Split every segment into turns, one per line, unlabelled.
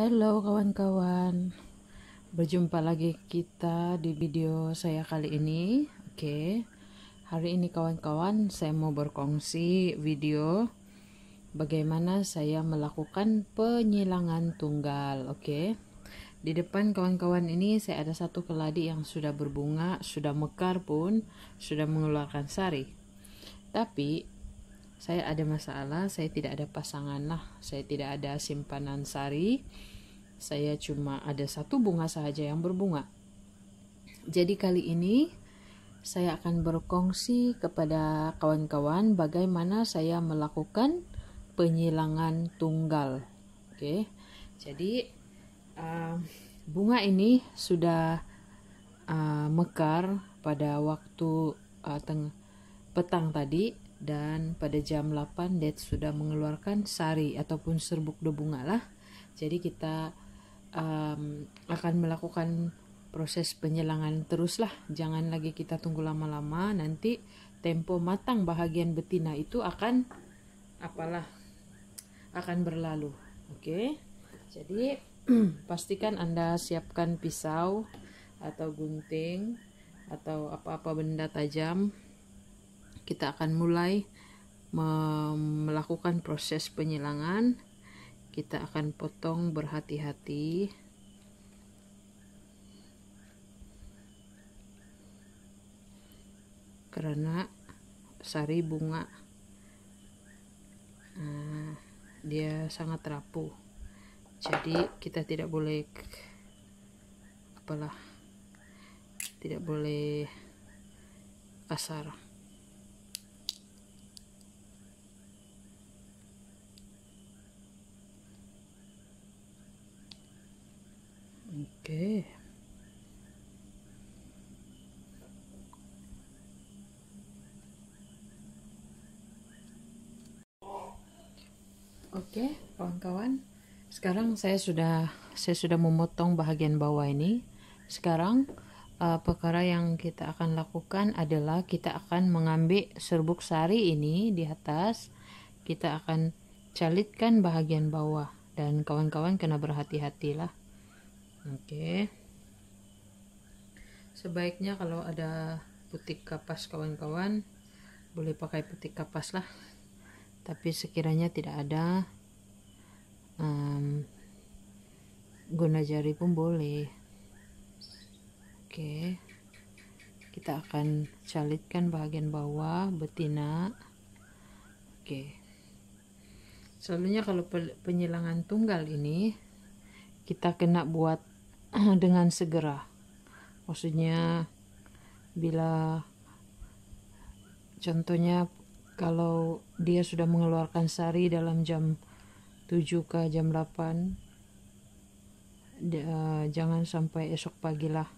Halo kawan-kawan. Berjumpa lagi kita di video saya kali ini. Oke. Hari ini kawan-kawan saya mau berkongsi video Bagaimana saya melakukan penyilangan tunggal. Oke. Di depan kawan-kawan ini saya ada satu keladi yang sudah berbunga Sudah mekar pun Sudah mengeluarkan sari. Tapi saya ada masalah, saya tidak ada pasangan lah, saya tidak ada simpanan sari, saya cuma ada satu bunga saja yang berbunga. Jadi kali ini saya akan berkongsi kepada kawan-kawan bagaimana saya melakukan penyilangan tunggal. Oke, jadi uh, bunga ini sudah uh, mekar pada waktu uh, teng petang tadi dan pada jam 8 Dad sudah mengeluarkan sari ataupun serbuk bunga lah. Jadi kita um, akan melakukan proses penyelangan teruslah jangan lagi kita tunggu lama-lama nanti tempo matang bahagian betina itu akan apalah akan berlalu. Oke? Okay? jadi pastikan anda siapkan pisau atau gunting atau apa-apa benda tajam kita akan mulai melakukan proses penyilangan. Kita akan potong berhati-hati. Karena sari bunga nah, dia sangat rapuh. Jadi kita tidak boleh apalah tidak boleh kasar Oke. Oke, kawan-kawan. Sekarang saya sudah saya sudah memotong bagian bawah ini. Sekarang uh, perkara yang kita akan lakukan adalah kita akan mengambil serbuk sari ini di atas. Kita akan calitkan bagian bawah dan kawan-kawan kena berhati-hatilah oke. Sebaiknya kalau ada putih kapas kawan-kawan boleh pakai putih kapas lah. Tapi sekiranya tidak ada um, guna jari pun boleh. Oke. Kita akan calitkan bagian bawah betina. Oke. Selalunya kalau penyilangan tunggal ini kita kena buat dengan segera. Maksudnya bila contohnya kalau dia sudah mengeluarkan sari dalam jam 7 ke jam 8 dia, uh, jangan sampai esok pagi lah.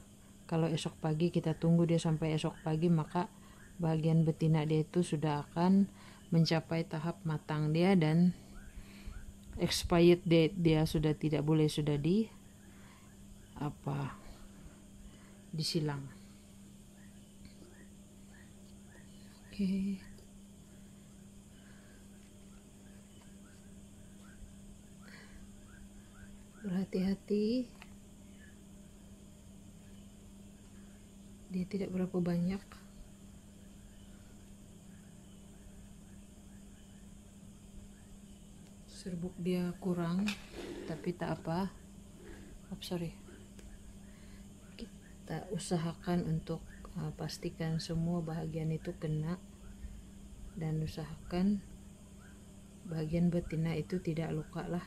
Kalau esok pagi kita tunggu dia sampai esok pagi maka bagian betina dia itu sudah akan mencapai tahap matang dia dan expired date dia sudah tidak boleh sudah di apa? Disilang. Oke. Berhati-hati. Dia tidak berapa banyak. Serbuk dia kurang tapi tak apa. Oh, sorry kita usahakan untuk uh, pastikan semua bagian itu kena dan usahakan bagian betina itu tidak luka lah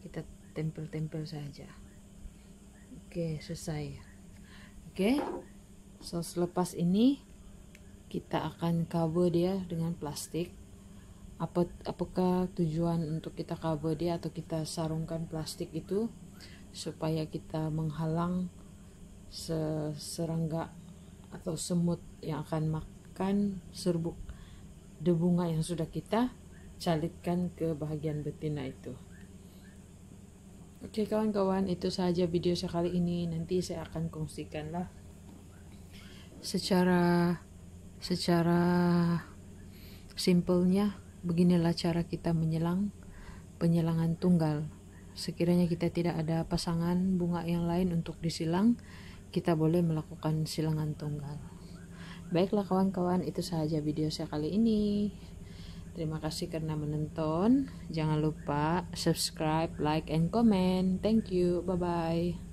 kita tempel-tempel saja. Oke selesai. Oke so selepas ini kita akan cover dia dengan plastik. Apa apakah tujuan untuk kita cover dia atau kita sarungkan plastik itu supaya kita menghalang serangga atau semut yang akan makan serbuk debunga yang sudah kita calitkan ke bagian betina itu. Oke kawan-kawan itu saja video saya kali ini. Nanti saya akan kongsikan lah secara secara simpelnya. Beginilah cara kita menyelang penyelangan tunggal. Sekiranya kita tidak ada pasangan bunga yang lain untuk disilang kita boleh melakukan silangan tunggal. Baiklah kawan-kawan itu saja video saya kali ini. Terima kasih karena menonton. Jangan lupa subscribe like and comment. Thank you. Bye bye